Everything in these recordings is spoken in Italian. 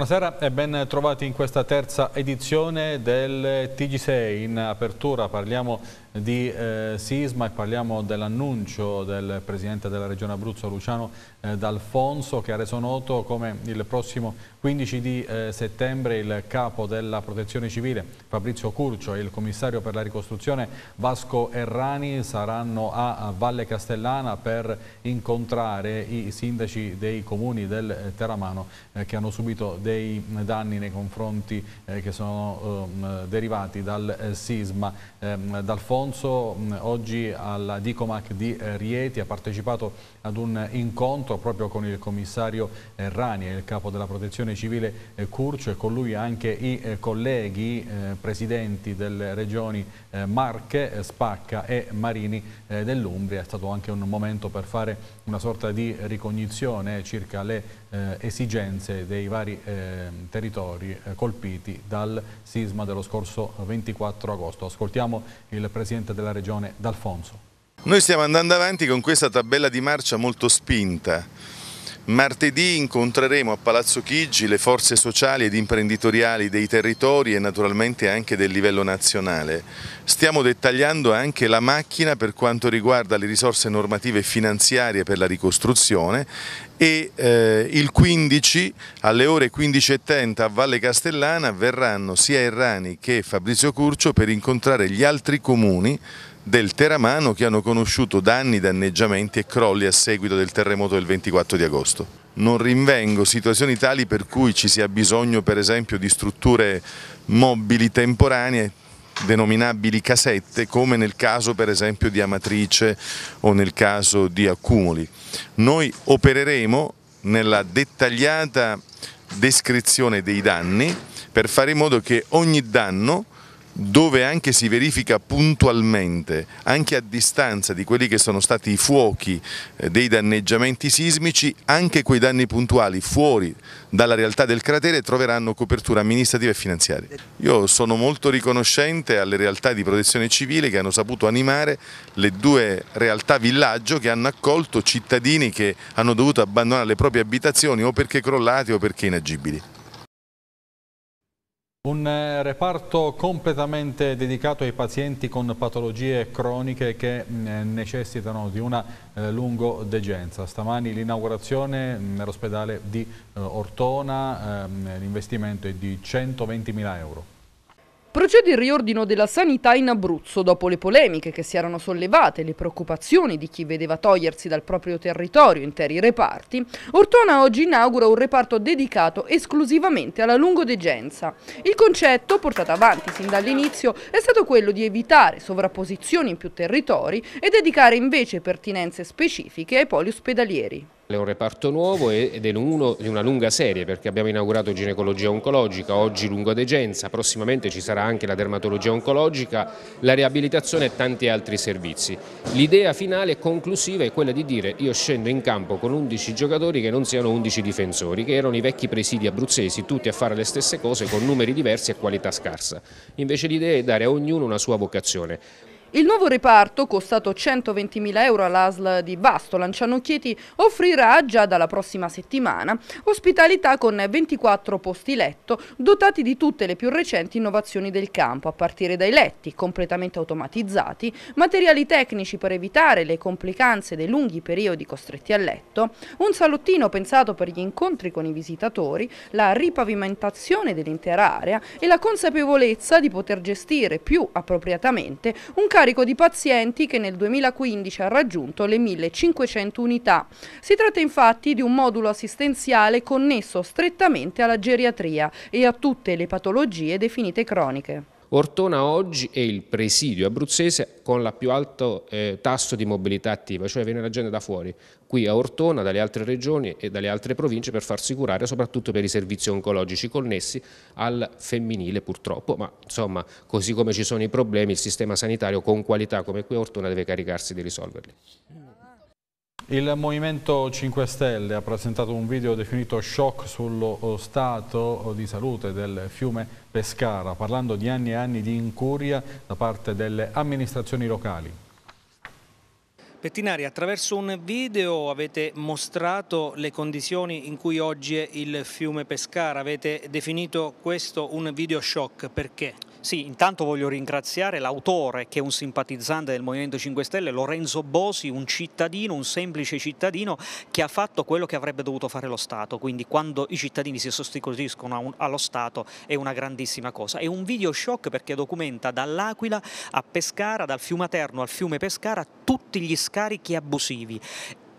Buonasera e ben trovati in questa terza edizione del TG6. In apertura parliamo di eh, sisma e parliamo dell'annuncio del Presidente della Regione Abruzzo Luciano eh, D'Alfonso che ha reso noto come il prossimo 15 di eh, settembre il capo della protezione civile Fabrizio Curcio e il commissario per la ricostruzione Vasco Errani saranno a Valle Castellana per incontrare i sindaci dei comuni del eh, Teramano eh, che hanno subito dei danni nei confronti eh, che sono ehm, derivati dal sisma. Ehm, D'Alfonso Alfonso oggi alla Dicomac di eh, Rieti ha partecipato ad un incontro proprio con il commissario Rani e il capo della protezione civile eh, Curcio e con lui anche i eh, colleghi presidenti delle regioni Marche, Spacca e Marini dell'Umbria. È stato anche un momento per fare una sorta di ricognizione circa le esigenze dei vari territori colpiti dal sisma dello scorso 24 agosto. Ascoltiamo il Presidente della Regione D'Alfonso. Noi stiamo andando avanti con questa tabella di marcia molto spinta. Martedì incontreremo a Palazzo Chigi le forze sociali ed imprenditoriali dei territori e naturalmente anche del livello nazionale. Stiamo dettagliando anche la macchina per quanto riguarda le risorse normative e finanziarie per la ricostruzione e eh, il 15 alle ore 15.30 a Valle Castellana verranno sia Errani che Fabrizio Curcio per incontrare gli altri comuni del Teramano che hanno conosciuto danni, danneggiamenti e crolli a seguito del terremoto del 24 di agosto. Non rinvengo situazioni tali per cui ci sia bisogno per esempio di strutture mobili temporanee denominabili casette come nel caso per esempio di Amatrice o nel caso di Accumuli. Noi opereremo nella dettagliata descrizione dei danni per fare in modo che ogni danno dove anche si verifica puntualmente, anche a distanza di quelli che sono stati i fuochi eh, dei danneggiamenti sismici, anche quei danni puntuali fuori dalla realtà del cratere troveranno copertura amministrativa e finanziaria. Io sono molto riconoscente alle realtà di protezione civile che hanno saputo animare le due realtà villaggio che hanno accolto cittadini che hanno dovuto abbandonare le proprie abitazioni o perché crollati o perché inagibili. Un eh, reparto completamente dedicato ai pazienti con patologie croniche che mm, eh, necessitano di una eh, lungodegenza. Stamani l'inaugurazione mm, nell'ospedale di Ortona, ehm, l'investimento è di 120.000 euro. Procede il riordino della sanità in Abruzzo dopo le polemiche che si erano sollevate, le preoccupazioni di chi vedeva togliersi dal proprio territorio interi reparti. Ortona oggi inaugura un reparto dedicato esclusivamente alla lungodegenza. Il concetto, portato avanti sin dall'inizio, è stato quello di evitare sovrapposizioni in più territori e dedicare invece pertinenze specifiche ai poli ospedalieri. È un reparto nuovo ed è uno di una lunga serie perché abbiamo inaugurato ginecologia oncologica, oggi lungodegenza, prossimamente ci sarà anche la dermatologia oncologica, la riabilitazione e tanti altri servizi. L'idea finale e conclusiva è quella di dire io scendo in campo con 11 giocatori che non siano 11 difensori, che erano i vecchi presidi abruzzesi, tutti a fare le stesse cose con numeri diversi e qualità scarsa. Invece l'idea è dare a ognuno una sua vocazione. Il nuovo reparto, costato 120.000 euro all'ASL di Vasto Lanciano Chieti, offrirà già dalla prossima settimana ospitalità con 24 posti letto, dotati di tutte le più recenti innovazioni del campo, a partire dai letti completamente automatizzati, materiali tecnici per evitare le complicanze dei lunghi periodi costretti a letto, un salottino pensato per gli incontri con i visitatori, la ripavimentazione dell'intera area e la consapevolezza di poter gestire più appropriatamente un campo carico di pazienti che nel 2015 ha raggiunto le 1500 unità. Si tratta infatti di un modulo assistenziale connesso strettamente alla geriatria e a tutte le patologie definite croniche. Ortona oggi è il presidio abruzzese con il più alto eh, tasso di mobilità attiva, cioè viene la gente da fuori, qui a Ortona, dalle altre regioni e dalle altre province per farsi curare, soprattutto per i servizi oncologici connessi al femminile purtroppo, ma insomma così come ci sono i problemi il sistema sanitario con qualità come qui a Ortona deve caricarsi di risolverli. Il Movimento 5 Stelle ha presentato un video definito shock sullo stato di salute del fiume Pescara, parlando di anni e anni di incuria da parte delle amministrazioni locali. Pettinari, attraverso un video avete mostrato le condizioni in cui oggi è il fiume Pescara, avete definito questo un video shock, perché? Sì, intanto voglio ringraziare l'autore che è un simpatizzante del Movimento 5 Stelle, Lorenzo Bosi, un cittadino, un semplice cittadino che ha fatto quello che avrebbe dovuto fare lo Stato, quindi quando i cittadini si sostituiscono allo Stato è una grandissima cosa. È un video shock perché documenta dall'Aquila a Pescara, dal fiume Aterno al fiume Pescara, tutti gli scarichi abusivi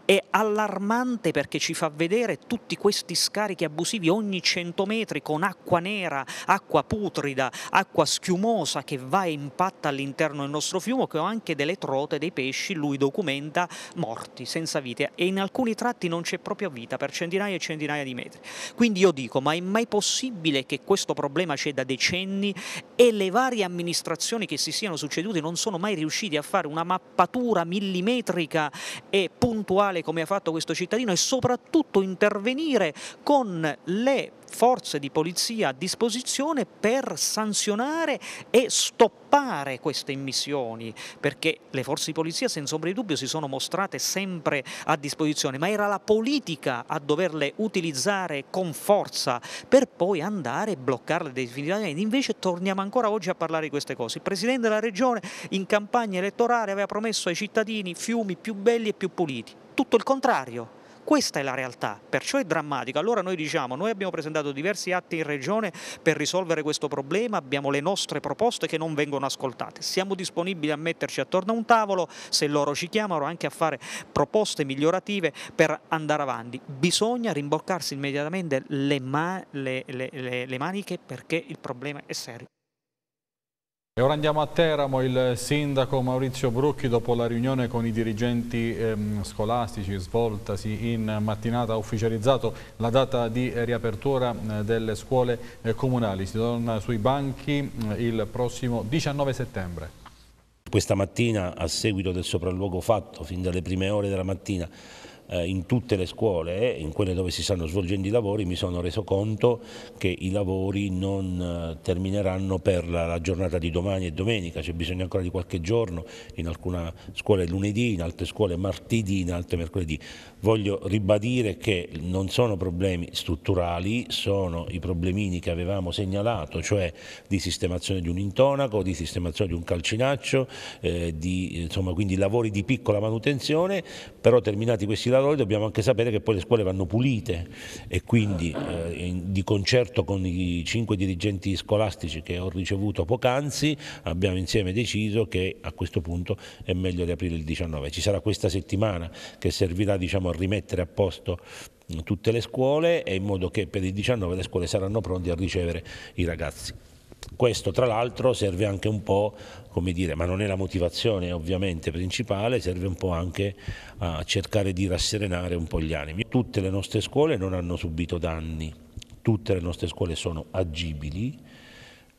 è allarmante perché ci fa vedere tutti questi scarichi abusivi ogni 100 metri con acqua nera, acqua putrida, acqua schiumosa che va e impatta all'interno del nostro fiume che ho anche delle trote, dei pesci, lui documenta morti, senza vita e in alcuni tratti non c'è proprio vita per centinaia e centinaia di metri. Quindi io dico, ma è mai possibile che questo problema c'è da decenni e le varie amministrazioni che si siano succedute non sono mai riusciti a fare una mappatura millimetrica e puntuale come ha fatto questo cittadino e soprattutto intervenire con le forze di polizia a disposizione per sanzionare e stoppare queste immissioni, perché le forze di polizia senza ombra di dubbio si sono mostrate sempre a disposizione, ma era la politica a doverle utilizzare con forza per poi andare a bloccarle definitivamente. Invece torniamo ancora oggi a parlare di queste cose. Il Presidente della Regione in campagna elettorale aveva promesso ai cittadini fiumi più belli e più puliti, tutto il contrario questa è la realtà, perciò è drammatico. Allora noi diciamo, noi abbiamo presentato diversi atti in regione per risolvere questo problema, abbiamo le nostre proposte che non vengono ascoltate. Siamo disponibili a metterci attorno a un tavolo se loro ci chiamano anche a fare proposte migliorative per andare avanti. Bisogna rimboccarsi immediatamente le, ma le, le, le maniche perché il problema è serio. E ora andiamo a Teramo, il sindaco Maurizio Brucchi dopo la riunione con i dirigenti ehm, scolastici svoltasi in mattinata ha ufficializzato la data di riapertura eh, delle scuole eh, comunali. Si torna sui banchi eh, il prossimo 19 settembre. Questa mattina a seguito del sopralluogo fatto fin dalle prime ore della mattina in tutte le scuole, in quelle dove si stanno svolgendo i lavori, mi sono reso conto che i lavori non eh, termineranno per la, giornata di domani e domenica, c'è bisogno ancora di qualche giorno, in alcune scuole lunedì, in altre scuole martedì, in altre mercoledì. Voglio ribadire che non sono problemi strutturali, sono i problemini che avevamo segnalato, cioè di sistemazione di un intonaco, di sistemazione di un calcinaccio, eh, di, insomma, quindi lavori di piccola manutenzione, però terminati questi lavori dobbiamo anche sapere che poi le scuole vanno pulite e quindi eh, in, di concerto con i cinque dirigenti scolastici che ho ricevuto poc'anzi abbiamo insieme deciso che a questo punto è meglio riaprire il 19. Ci sarà questa settimana che servirà diciamo, a rimettere a posto tutte le scuole e in modo che per il 19 le scuole saranno pronte a ricevere i ragazzi. Questo tra l'altro serve anche un po', come dire, ma non è la motivazione ovviamente principale, serve un po' anche a cercare di rasserenare un po' gli animi. Tutte le nostre scuole non hanno subito danni, tutte le nostre scuole sono agibili,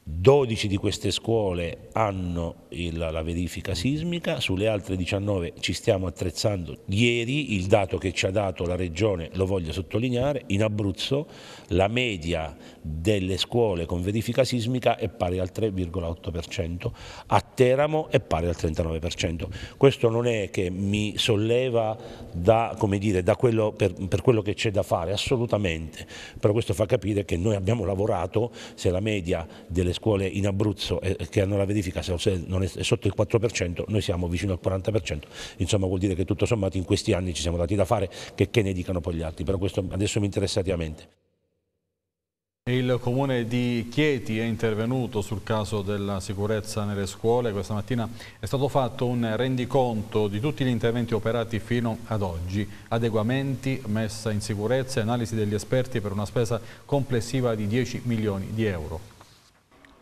12 di queste scuole hanno il, la verifica sismica, sulle altre 19 ci stiamo attrezzando. Ieri il dato che ci ha dato la Regione, lo voglio sottolineare, in Abruzzo la media delle scuole con verifica sismica è pari al 3,8%, a Teramo è pari al 39%. Questo non è che mi solleva da, dire, da quello, per, per quello che c'è da fare, assolutamente, però questo fa capire che noi abbiamo lavorato, se la media delle le scuole in Abruzzo eh, che hanno la verifica se non è, sotto il 4%, noi siamo vicino al 40%, insomma vuol dire che tutto sommato in questi anni ci siamo dati da fare che, che ne dicano poi gli altri, però questo adesso mi interessa attivamente. Il comune di Chieti è intervenuto sul caso della sicurezza nelle scuole. Questa mattina è stato fatto un rendiconto di tutti gli interventi operati fino ad oggi. Adeguamenti, messa in sicurezza e analisi degli esperti per una spesa complessiva di 10 milioni di euro.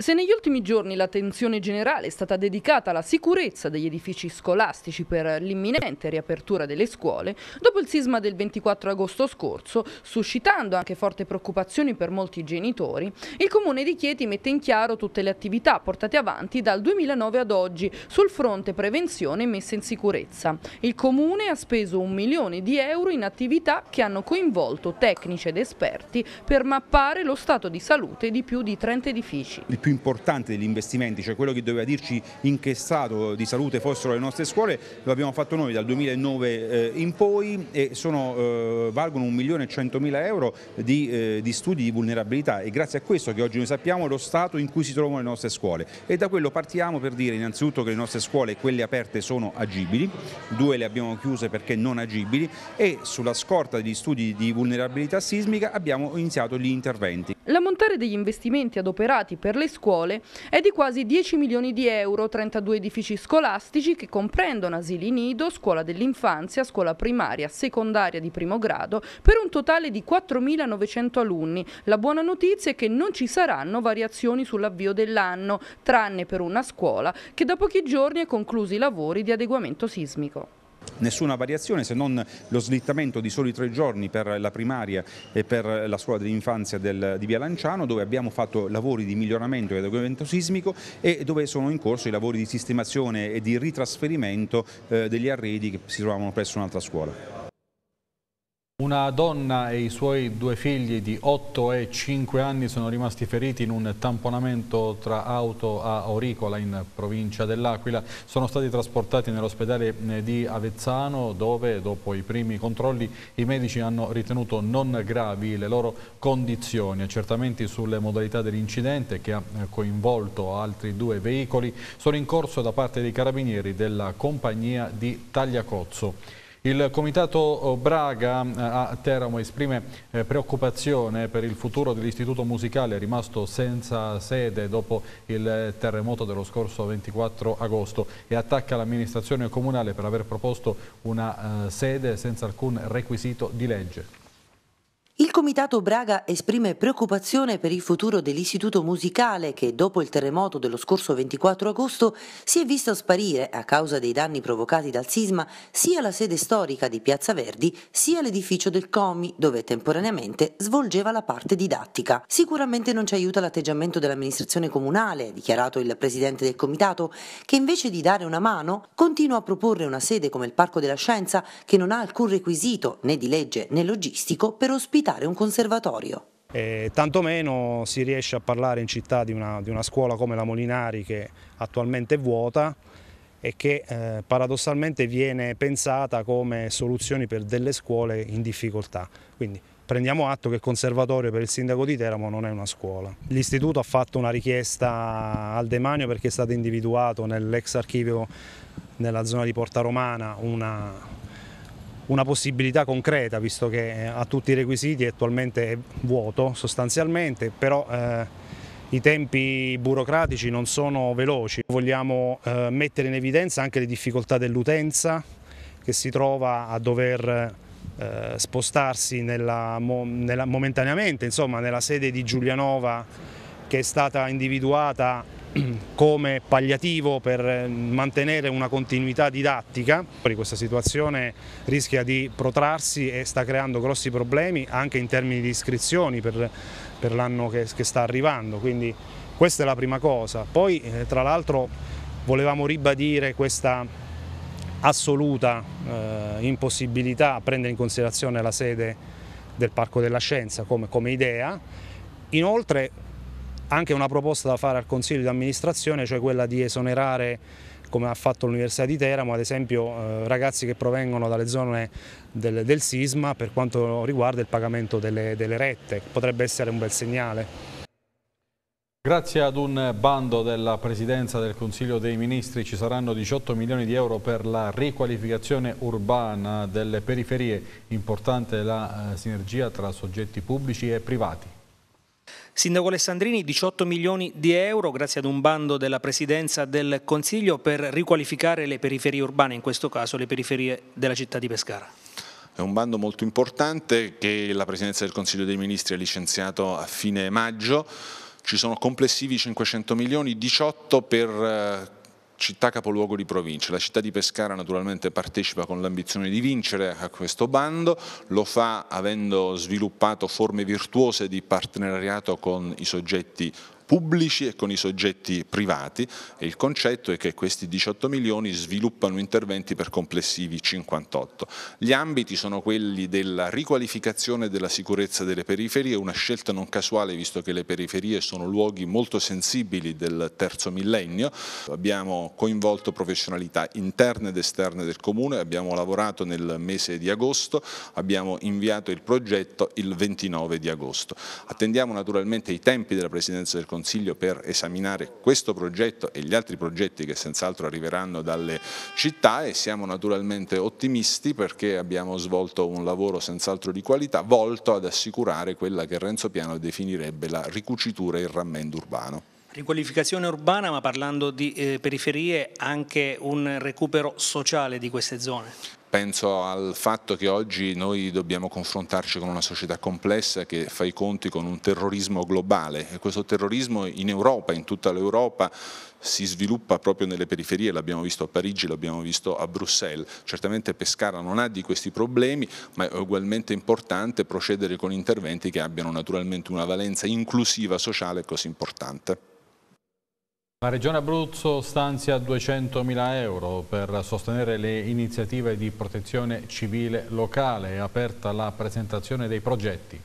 Se negli ultimi giorni l'attenzione generale è stata dedicata alla sicurezza degli edifici scolastici per l'imminente riapertura delle scuole, dopo il sisma del 24 agosto scorso, suscitando anche forti preoccupazioni per molti genitori, il Comune di Chieti mette in chiaro tutte le attività portate avanti dal 2009 ad oggi sul fronte prevenzione e messa in sicurezza. Il Comune ha speso un milione di euro in attività che hanno coinvolto tecnici ed esperti per mappare lo stato di salute di più di 30 edifici. Di più importante degli investimenti, cioè quello che doveva dirci in che stato di salute fossero le nostre scuole, lo abbiamo fatto noi dal 2009 in poi e sono, valgono 1 milione e 100 mila euro di, di studi di vulnerabilità. E grazie a questo che oggi noi sappiamo lo stato in cui si trovano le nostre scuole. E da quello partiamo per dire innanzitutto che le nostre scuole, quelle aperte, sono agibili, due le abbiamo chiuse perché non agibili. E sulla scorta degli studi di vulnerabilità sismica abbiamo iniziato gli interventi. L'ammontare degli investimenti adoperati per le scuole è di quasi 10 milioni di euro, 32 edifici scolastici che comprendono asili nido, scuola dell'infanzia, scuola primaria, secondaria di primo grado, per un totale di 4.900 alunni. La buona notizia è che non ci saranno variazioni sull'avvio dell'anno, tranne per una scuola che da pochi giorni ha concluso i lavori di adeguamento sismico nessuna variazione se non lo slittamento di soli tre giorni per la primaria e per la scuola dell'infanzia di Via Lanciano dove abbiamo fatto lavori di miglioramento e adeguamento sismico e dove sono in corso i lavori di sistemazione e di ritrasferimento eh, degli arredi che si trovavano presso un'altra scuola. Una donna e i suoi due figli di 8 e 5 anni sono rimasti feriti in un tamponamento tra auto a Auricola in provincia dell'Aquila. Sono stati trasportati nell'ospedale eh, di Avezzano dove dopo i primi controlli i medici hanno ritenuto non gravi le loro condizioni. Accertamenti sulle modalità dell'incidente che ha eh, coinvolto altri due veicoli sono in corso da parte dei carabinieri della compagnia di Tagliacozzo. Il Comitato Braga eh, a Teramo esprime eh, preoccupazione per il futuro dell'Istituto Musicale rimasto senza sede dopo il terremoto dello scorso 24 agosto e attacca l'amministrazione comunale per aver proposto una eh, sede senza alcun requisito di legge. Il Comitato Braga esprime preoccupazione per il futuro dell'Istituto Musicale che dopo il terremoto dello scorso 24 agosto si è visto sparire a causa dei danni provocati dal sisma sia la sede storica di Piazza Verdi sia l'edificio del Comi dove temporaneamente svolgeva la parte didattica. Sicuramente non ci aiuta l'atteggiamento dell'amministrazione comunale, dichiarato il presidente del Comitato, che invece di dare una mano continua a proporre una sede come il Parco della Scienza che non ha alcun requisito né di legge né logistico per ospitare ospitare un conservatorio. E tantomeno si riesce a parlare in città di una, di una scuola come la Molinari che attualmente è vuota e che eh, paradossalmente viene pensata come soluzione per delle scuole in difficoltà. Quindi prendiamo atto che il conservatorio per il sindaco di Teramo non è una scuola. L'istituto ha fatto una richiesta al demanio perché è stato individuato nell'ex archivio nella zona di Porta Romana una, una possibilità concreta visto che ha tutti i requisiti e attualmente è vuoto sostanzialmente, però eh, i tempi burocratici non sono veloci. Vogliamo eh, mettere in evidenza anche le difficoltà dell'utenza che si trova a dover eh, spostarsi nella, nella, momentaneamente insomma, nella sede di Giulianova che è stata individuata come pagliativo per mantenere una continuità didattica. Questa situazione rischia di protrarsi e sta creando grossi problemi anche in termini di iscrizioni per, per l'anno che, che, sta arrivando, quindi questa è la prima cosa. Poi eh, tra l'altro volevamo ribadire questa assoluta eh, impossibilità a prendere in considerazione la sede del Parco della Scienza come, come idea. Inoltre anche una proposta da fare al Consiglio di amministrazione, cioè quella di esonerare come ha fatto l'Università di Teramo, ad esempio eh, ragazzi che provengono dalle zone del, del, sisma per quanto riguarda il pagamento delle, delle rette, potrebbe essere un bel segnale. Grazie ad un bando della Presidenza del Consiglio dei Ministri ci saranno 18 milioni di euro per la riqualificazione urbana delle periferie, importante la eh, sinergia tra soggetti pubblici e privati. Sindaco Alessandrini 18 milioni di euro grazie ad un bando della Presidenza del Consiglio per riqualificare le periferie urbane, in questo caso le periferie della città di Pescara. È un bando molto importante che la Presidenza del Consiglio dei Ministri ha licenziato a fine maggio. Ci sono complessivi 500 milioni, 18 per eh, città capoluogo di provincia. La città di Pescara naturalmente partecipa con l'ambizione di vincere a questo bando, lo fa avendo sviluppato forme virtuose di partenariato con i soggetti pubblici e con i soggetti privati e il concetto è che questi 18 milioni sviluppano interventi per complessivi 58. Gli ambiti sono quelli della riqualificazione della sicurezza delle periferie, una scelta non casuale visto che le periferie sono luoghi molto sensibili del terzo millennio. Abbiamo coinvolto professionalità interne ed esterne del Comune, abbiamo lavorato nel mese di agosto, abbiamo inviato il progetto il 29 di agosto. Attendiamo naturalmente i tempi della Presidenza del Consiglio Consiglio per esaminare questo progetto e gli altri progetti che senz'altro arriveranno dalle città e siamo naturalmente ottimisti perché abbiamo svolto un lavoro senz'altro di qualità volto ad assicurare quella che Renzo Piano definirebbe la ricucitura e il rammendo urbano. Riqualificazione urbana, ma parlando di eh, periferie, anche un recupero sociale di queste zone. Penso al fatto che oggi noi dobbiamo confrontarci con una società complessa che fa i conti con un terrorismo globale e questo terrorismo in Europa, in tutta l'Europa, si sviluppa proprio nelle periferie, l'abbiamo visto a Parigi, l'abbiamo visto a Bruxelles. Certamente Pescara non ha di questi problemi, ma è ugualmente importante procedere con interventi che abbiano naturalmente una valenza inclusiva sociale così importante. La Regione Abruzzo stanzia 200.000 euro per sostenere le iniziative di protezione civile locale. È aperta la presentazione dei progetti.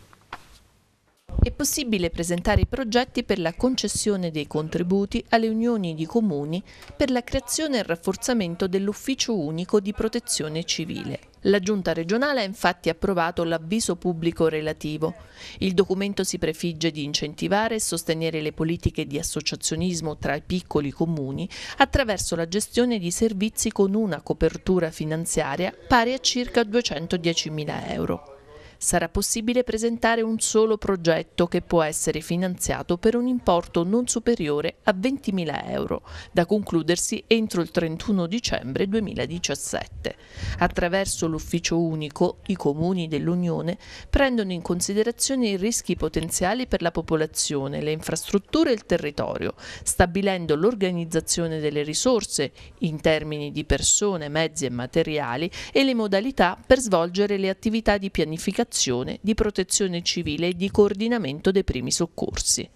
È possibile presentare i progetti per la concessione dei contributi alle unioni di comuni per la creazione e il rafforzamento dell'ufficio unico di protezione civile. La Giunta regionale ha infatti approvato l'avviso pubblico relativo. Il documento si prefigge di incentivare e sostenere le politiche di associazionismo tra i piccoli comuni attraverso la gestione di servizi con una copertura finanziaria pari a circa 210.000 euro sarà possibile presentare un solo progetto che può essere finanziato per un importo non superiore a 20.000 euro, da concludersi entro il 31 dicembre 2017. Attraverso l'ufficio unico, i comuni dell'Unione prendono in considerazione i rischi potenziali per la popolazione, le infrastrutture e il territorio, stabilendo l'organizzazione delle risorse in termini di persone, mezzi e materiali e le modalità per svolgere le attività di pianificazione operazione di protezione civile e di coordinamento dei primi soccorsi.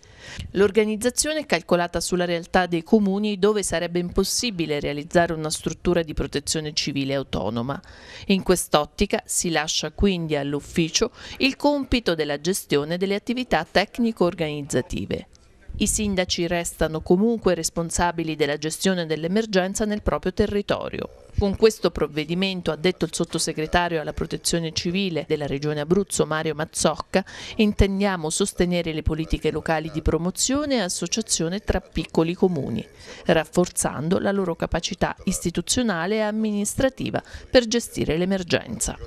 L'organizzazione è calcolata sulla realtà dei comuni dove sarebbe impossibile realizzare una struttura di protezione civile autonoma. In quest'ottica si lascia quindi all'ufficio il compito della gestione delle attività tecnico-organizzative. I sindaci restano comunque responsabili della gestione dell'emergenza nel proprio territorio. Con questo provvedimento, ha detto il sottosegretario alla protezione civile della Regione Abruzzo Mario Mazzocca, intendiamo sostenere le politiche locali di promozione e associazione tra piccoli comuni, rafforzando la loro capacità istituzionale e amministrativa per gestire l'emergenza.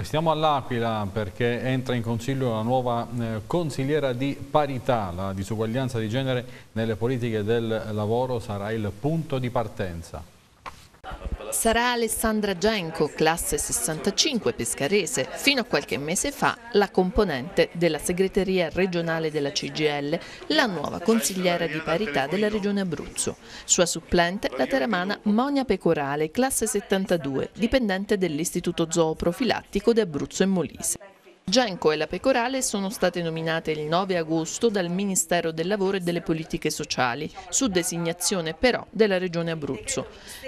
Stiamo all'Aquila perché entra in consiglio la nuova eh, consigliera di parità. La disuguaglianza di genere nelle politiche del lavoro sarà il punto di partenza. Sarà Alessandra Genco, classe 65 pescarese, fino a qualche mese fa la componente della segreteria regionale della CGL, la nuova consigliera di parità della regione Abruzzo. Sua supplente la teramana Monia Pecorale, classe 72, dipendente dell'Istituto Zooprofilattico di Abruzzo e Molise. Genco e la Pecorale sono state nominate il 9 agosto dal Ministero del Lavoro e delle Politiche Sociali, su designazione però della Regione Abruzzo.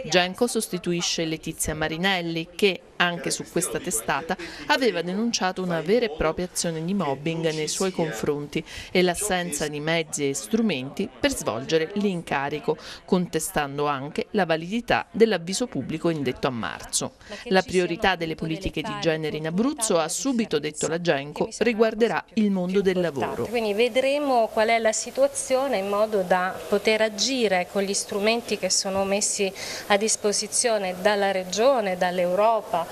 Genco sostituisce Letizia Marinelli che, anche su questa testata, aveva denunciato una vera e propria azione di mobbing nei suoi confronti e l'assenza di mezzi e strumenti per svolgere l'incarico, contestando anche la validità dell'avviso pubblico indetto a marzo. La priorità delle politiche di genere in Abruzzo, ha subito detto la Genco, riguarderà il mondo del lavoro. Quindi vedremo qual è la situazione in modo da poter agire con gli strumenti che sono messi a disposizione dalla Regione, dall'Europa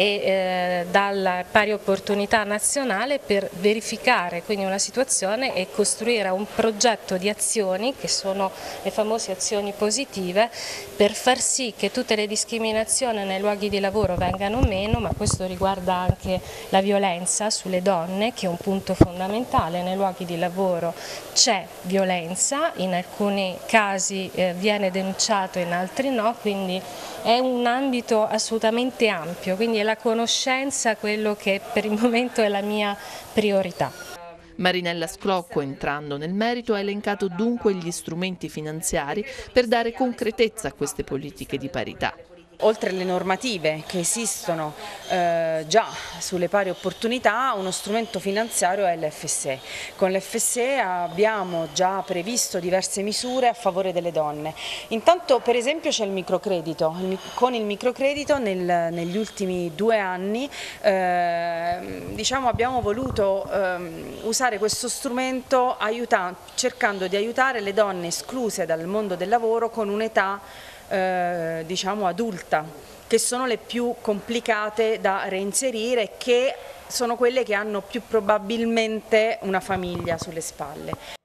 e eh, dalla pari opportunità nazionale per verificare quindi una situazione e costruire un progetto di azioni che sono le famose azioni positive per far sì che tutte le discriminazioni nei luoghi di lavoro vengano meno ma questo riguarda anche la violenza sulle donne che è un punto fondamentale. Nei luoghi di lavoro c'è violenza in alcuni casi eh, viene denunciato in altri no quindi è un ambito assolutamente ampio, quindi è la conoscenza quello che per il momento è la mia priorità. Marinella Sclocco, entrando nel merito, ha elencato dunque gli strumenti finanziari per dare concretezza a queste politiche di parità oltre alle normative che esistono eh, già sulle pari opportunità, uno strumento finanziario è l'FSE. Con l'FSE abbiamo già previsto diverse misure a favore delle donne. Intanto per esempio c'è il microcredito, con il microcredito nel, negli ultimi due anni eh, diciamo, abbiamo voluto eh, usare questo strumento cercando di aiutare le donne escluse dal mondo del lavoro con un'età eh, diciamo adulta, che sono le più complicate da reinserire e che sono quelle che hanno più probabilmente una famiglia sulle spalle.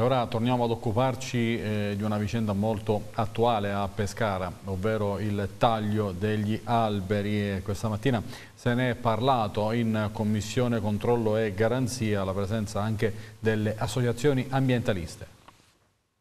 Ora torniamo ad occuparci eh, di una vicenda molto attuale a Pescara, ovvero il taglio degli alberi. Questa mattina se ne è parlato in Commissione Controllo e Garanzia, la presenza anche delle associazioni ambientaliste.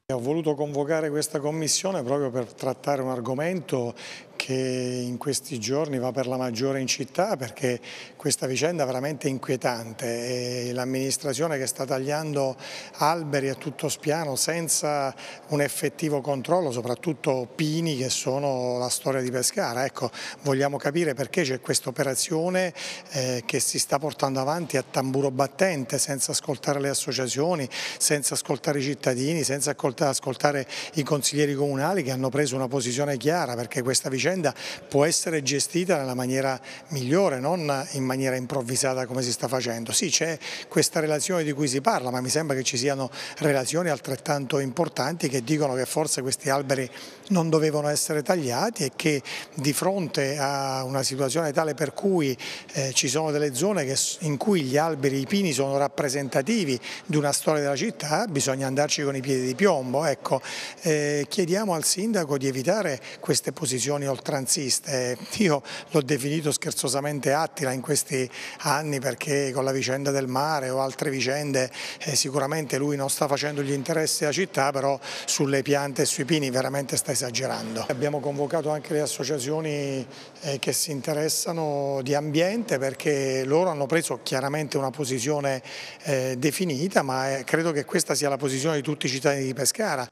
Ho voluto convocare questa commissione proprio per trattare un argomento che in questi giorni va per la maggiore in città perché questa vicenda è veramente inquietante l'amministrazione che sta tagliando alberi a tutto spiano senza un effettivo controllo, soprattutto pini che sono la storia di Pescara. Ecco, vogliamo capire perché c'è questa operazione eh, che si sta portando avanti a tamburo battente senza ascoltare le associazioni, senza ascoltare i cittadini, senza ascoltare i consiglieri comunali che hanno preso una posizione chiara perché questa vicenda vicenda può essere gestita nella maniera migliore, non in maniera improvvisata come si sta facendo. Sì, c'è questa relazione di cui si parla, ma mi sembra che ci siano relazioni altrettanto importanti che dicono che forse questi alberi non dovevano essere tagliati e che di fronte a una situazione tale per cui eh, ci sono delle zone che, in cui gli alberi, i pini sono rappresentativi di una storia della città, bisogna andarci con i piedi di piombo. Ecco, eh, chiediamo al sindaco di evitare queste posizioni oltranziste. Io l'ho definito scherzosamente Attila in questi anni perché con la vicenda del mare o altre vicende eh, sicuramente lui non sta facendo gli interessi della città, però sulle piante e sui pini veramente sta esagerando. Abbiamo convocato anche le associazioni eh, che si interessano di ambiente perché loro hanno preso chiaramente una posizione eh, definita, ma eh, credo che questa sia la posizione di tutti i cittadini di Pescara.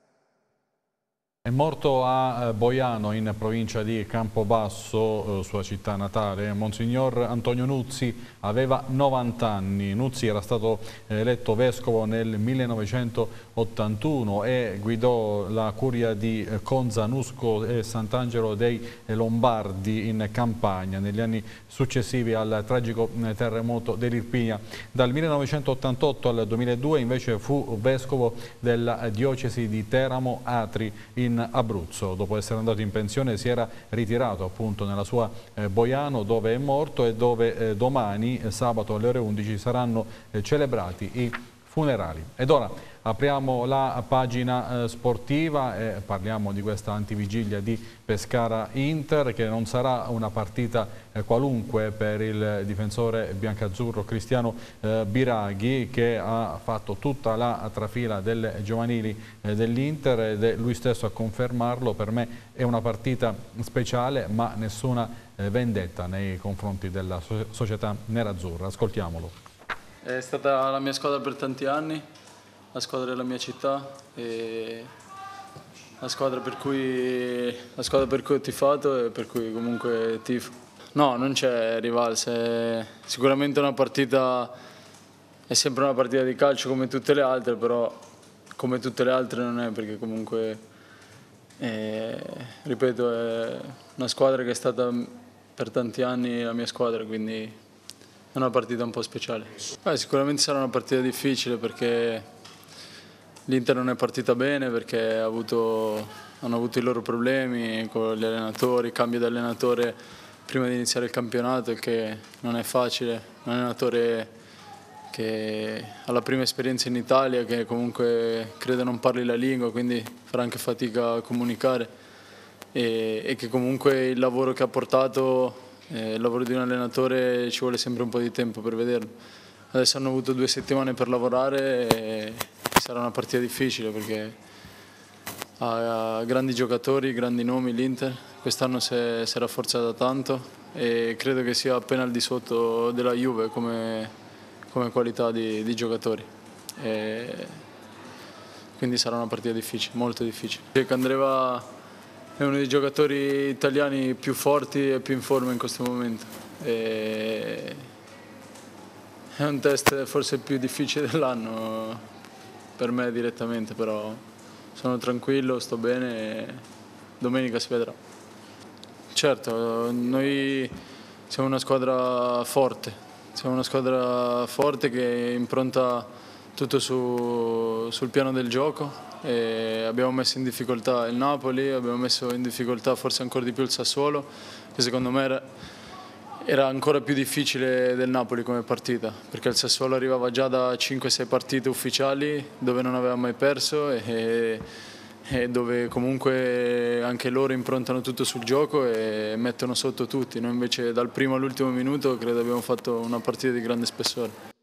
È morto a eh, Boiano, in provincia di Campobasso, eh, sua città natale. Monsignor Antonio Nuzzi aveva 90 anni. Nuzzi era stato eletto vescovo nel 1981 e guidò la curia di eh, Conza, Nusco e Sant'Angelo dei Lombardi in Campania negli anni successivi al tragico terremoto dell'Irpinia. Dal 1988 al 2002 invece fu vescovo della diocesi di Teramo Atri in Abruzzo. Dopo essere andato in pensione si era ritirato appunto nella sua eh, Boiano dove è morto e dove eh, domani, eh, sabato alle ore 11, saranno eh, celebrati i funerali. Ed ora apriamo la pagina eh, sportiva e parliamo di questa antivigilia di Pescara-Inter che non sarà una partita eh, qualunque per il difensore biancazzurro Cristiano eh, Biraghi che ha fatto tutta la trafila delle giovanili dell'Inter ed è lui stesso a confermarlo. Per me è una partita speciale ma nessuna vendetta nei confronti della società nerazzurra. Ascoltiamolo. È stata la mia squadra per tanti anni, la squadra della mia città e la squadra per cui, squadra per cui ho tifato e per cui comunque tifo. No, non c'è rivalsa, sicuramente una partita, è sempre una partita di calcio come tutte le altre, però come tutte le altre non è perché comunque, è, ripeto, è una squadra che è stata per tanti anni la mia squadra, quindi è una partita un po' speciale. Beh, sicuramente sarà una partita difficile perché l'Inter non è partita bene perché ha avuto, hanno avuto i loro problemi con gli allenatori, cambio di allenatore prima di iniziare il campionato, che non è facile. Un allenatore che ha la prima esperienza in Italia, che comunque credo non parli la lingua, quindi farà anche fatica a comunicare e, e che comunque il lavoro che ha portato eh, il lavoro di un allenatore ci vuole sempre un po' di tempo per vederlo. Adesso hanno avuto due settimane per lavorare sarà una partita difficile perché ha grandi giocatori, grandi nomi l'Inter, quest'anno si è, si è rafforzata tanto e credo che sia appena al di sotto della Juve come, come qualità di, di giocatori. E quindi sarà una partita difficile, molto difficile. Candreva è uno dei giocatori italiani più forti e più in forma in questo momento. E è un test forse più difficile dell'anno per me direttamente, però sono tranquillo, sto bene e domenica si vedrà. Certo, noi siamo una squadra forte, siamo una squadra forte che impronta tutto su, sul piano del gioco e abbiamo messo in difficoltà il Napoli, abbiamo messo in difficoltà forse ancora di più il Sassuolo, che secondo me era, era ancora più difficile del Napoli come partita, perché il Sassuolo arrivava già da 5-6 partite ufficiali dove non aveva mai perso e, e dove comunque anche loro improntano tutto sul gioco e mettono sotto tutti. Noi invece dal primo all'ultimo minuto credo abbiamo fatto una partita di grande spessore.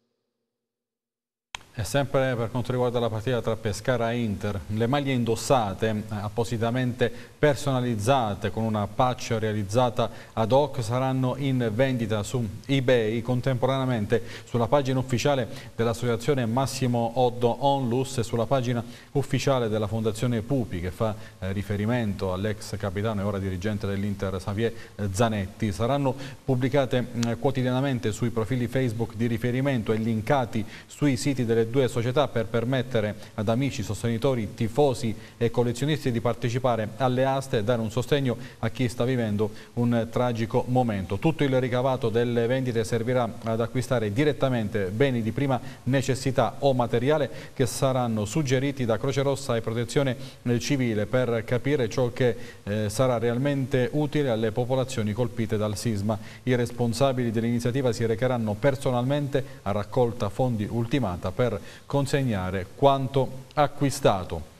E sempre per quanto riguarda la partita tra Pescara e Inter, le maglie indossate, eh, appositamente personalizzate con una patch realizzata ad hoc, saranno in vendita su eBay contemporaneamente sulla pagina ufficiale dell'associazione Massimo Oddo Onlus e sulla pagina ufficiale della Fondazione Pupi che fa eh, riferimento all'ex capitano e ora dirigente dell'Inter Xavier Zanetti. Saranno pubblicate eh, quotidianamente sui profili Facebook di riferimento e linkati sui siti delle le due società per permettere ad amici, sostenitori, tifosi e collezionisti di partecipare alle aste e dare un sostegno a chi sta vivendo un tragico momento. Tutto il ricavato delle vendite servirà ad acquistare direttamente beni di prima necessità o materiale che saranno suggeriti da Croce Rossa e Protezione Civile per capire ciò che eh, sarà realmente utile alle popolazioni colpite dal sisma. I responsabili dell'iniziativa si recheranno personalmente a raccolta fondi ultimata per consegnare quanto acquistato.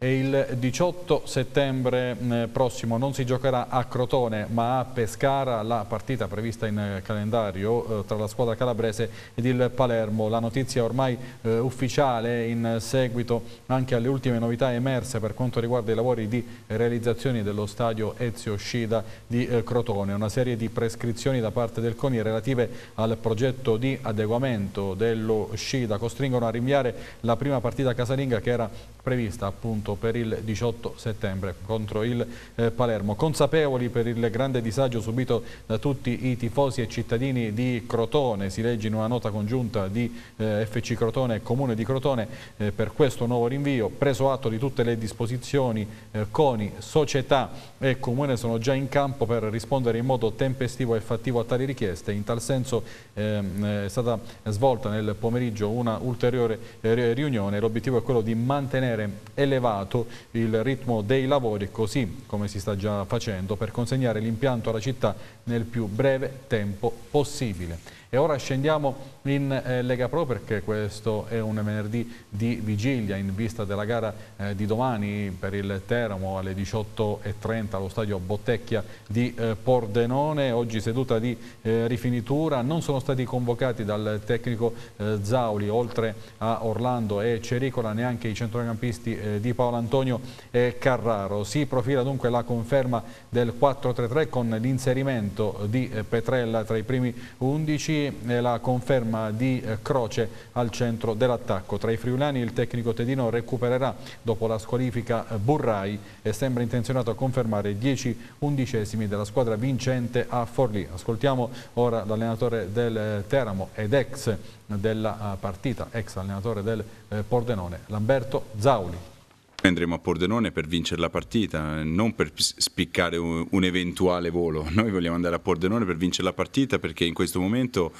E il 18 settembre eh, prossimo non si giocherà a Crotone ma a Pescara la partita prevista in eh, calendario eh, tra la squadra calabrese ed il Palermo. La notizia ormai ufficiale in seguito anche alle ultime novità emerse per quanto riguarda i lavori di realizzazione dello stadio Ezio Scida di Crotone. Una serie di prescrizioni da parte del CONI relative al progetto di adeguamento dello Scida costringono a rinviare la prima partita casalinga che era prevista appunto per il 18 settembre contro il eh, Palermo. Consapevoli per il grande disagio subito da tutti i tifosi e cittadini di Crotone, si legge in una nota congiunta di eh, FC Crotone e Comune di Crotone eh, per questo nuovo rinvio, preso atto di tutte le disposizioni, eh, CONI, società e Comune sono già in campo per rispondere in modo tempestivo e fattivo a tali richieste. In tal senso ehm, è stata svolta nel pomeriggio una ulteriore eh, riunione, l'obiettivo è quello di mantenere mantenere elevato il ritmo dei lavori, così come si sta già facendo, per consegnare l'impianto alla città nel più breve tempo possibile. E ora scendiamo in eh, Lega Pro perché questo è un venerdì di vigilia in vista della gara eh, di domani per il Teramo alle 18.30 allo stadio Bottecchia di eh, Pordenone. Oggi seduta di eh, rifinitura, non sono stati convocati dal tecnico eh, Zauli oltre a Orlando e Cericola neanche i centrocampisti eh, di Paolo Antonio e Carraro. Si profila dunque la conferma del 4-3-3 con l'inserimento di Petrella tra i primi 11 e la conferma di eh, Croce al centro dell'attacco. Tra i friulani il tecnico tedino recupererà dopo la squalifica eh, Burrai e sembra intenzionato a confermare i 10 undicesimi della squadra vincente a Forlì. Ascoltiamo ora l'allenatore del eh, Teramo ed ex della partita, ex allenatore del Pordenone, Lamberto Zauli. Andremo a Pordenone per vincere la partita, non per spiccare un, un, eventuale volo. Noi vogliamo andare a Pordenone per vincere la partita perché in questo momento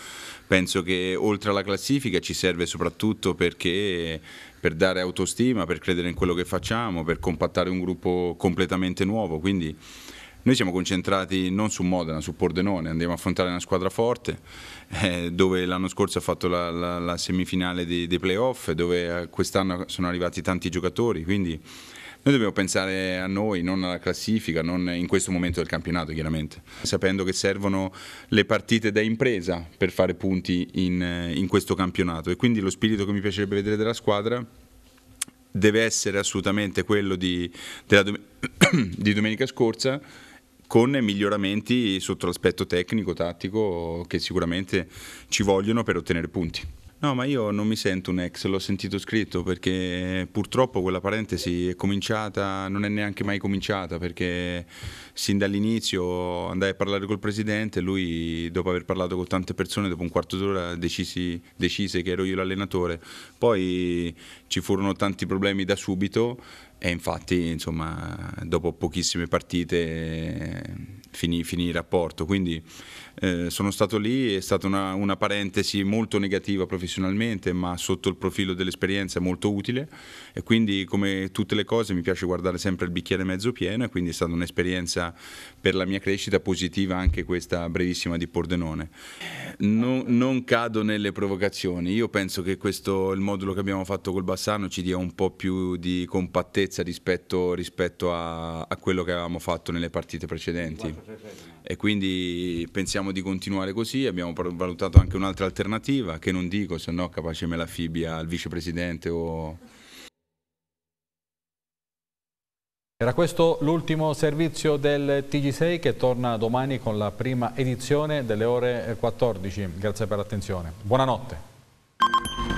penso che oltre alla classifica ci serve soprattutto perché per dare autostima, per credere in quello che facciamo, per compattare un gruppo completamente nuovo. Quindi noi siamo concentrati non su Modena, su Pordenone, andiamo a affrontare una squadra forte eh, dove l'anno scorso ha fatto la, la, la semifinale dei, dei playoff, dove eh, quest'anno sono arrivati tanti giocatori, quindi noi dobbiamo pensare a noi, non alla classifica, non in questo momento del campionato chiaramente, sapendo che servono le partite da impresa per fare punti in, in questo campionato. E quindi lo spirito che mi piacerebbe vedere della squadra deve essere assolutamente quello di, della, di domenica scorsa con miglioramenti sotto l'aspetto tecnico, tattico che sicuramente ci vogliono per ottenere punti. No, ma io non mi sento un ex, l'ho sentito scritto perché purtroppo quella parentesi è cominciata, non è neanche mai cominciata perché sin dall'inizio andai a parlare col presidente, lui dopo aver parlato con tante persone, dopo un quarto d'ora decisi, decise che ero io l'allenatore, poi ci furono tanti problemi da subito e infatti insomma dopo pochissime partite finì, finì il rapporto, quindi eh, sono stato lì, è stata una, una, parentesi molto negativa professionalmente, ma sotto il profilo dell'esperienza molto utile. E quindi come tutte le cose mi piace guardare sempre il bicchiere mezzo pieno e quindi è stata un'esperienza per la mia crescita positiva anche questa brevissima di Pordenone. Non, non cado nelle provocazioni, io penso che questo, il modulo che abbiamo fatto col Bassano ci dia un po' più di compattezza rispetto, rispetto a, a quello che avevamo fatto nelle partite precedenti e quindi pensiamo di continuare così, abbiamo valutato anche un'altra alternativa che non dico, se no capace me la fibbia al vicepresidente o... Era questo l'ultimo servizio del TG6 che torna domani con la prima edizione delle ore 14. Grazie per l'attenzione. Buonanotte.